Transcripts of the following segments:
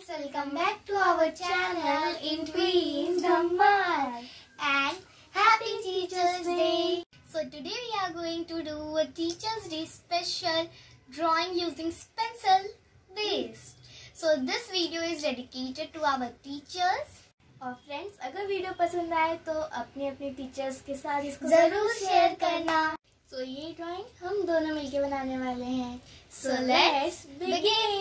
friends, welcome back to our channel in Twins Dhammal and Happy Teachers Day. So today we are going to do a Teachers Day special drawing using pencil based. So this video is dedicated to our teachers. और friends अगर video पसंद आए तो अपने अपने teachers के साथ इसको ज़रूर शेयर करना सो so, ये ड्राइंग हम दोनों मिलके बनाने वाले हैं so let's begin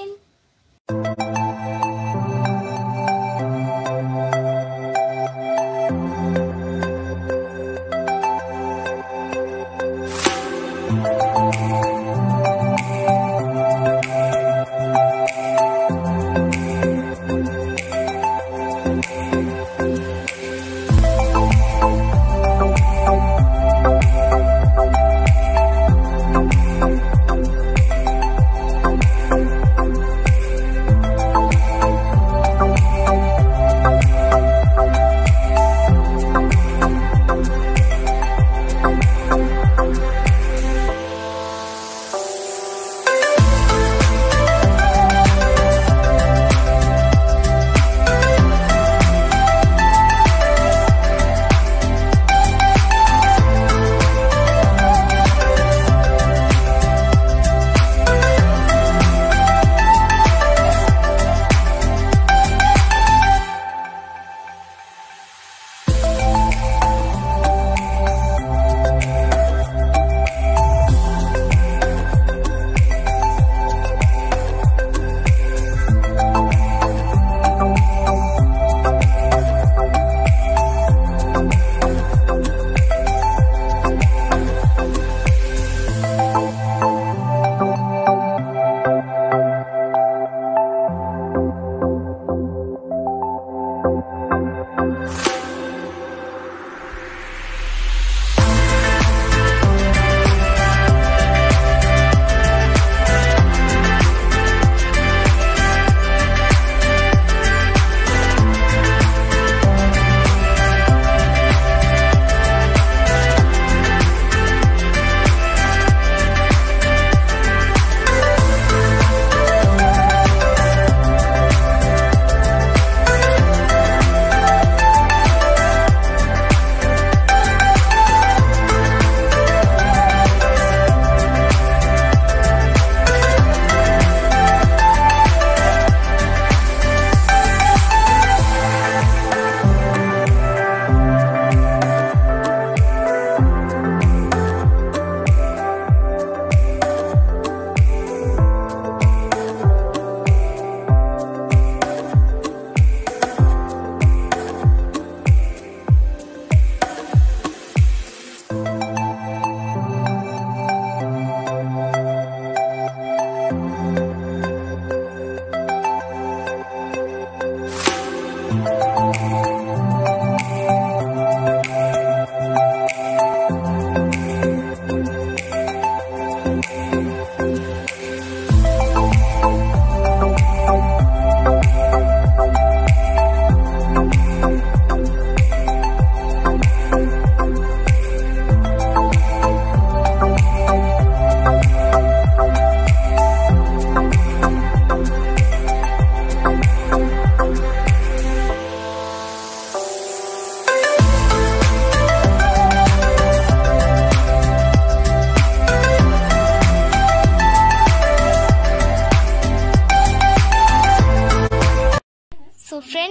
so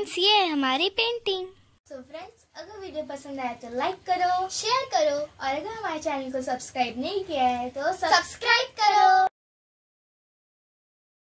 friends ये है हमारी पेंटिंग सो फ्रेंड्स अगर वीडियो पसंद आया तो लाइक करो शेयर करो, और अगर हमारे चैनल को सब्सक्राइब नहीं किया है तो सब्सक्राइब करो.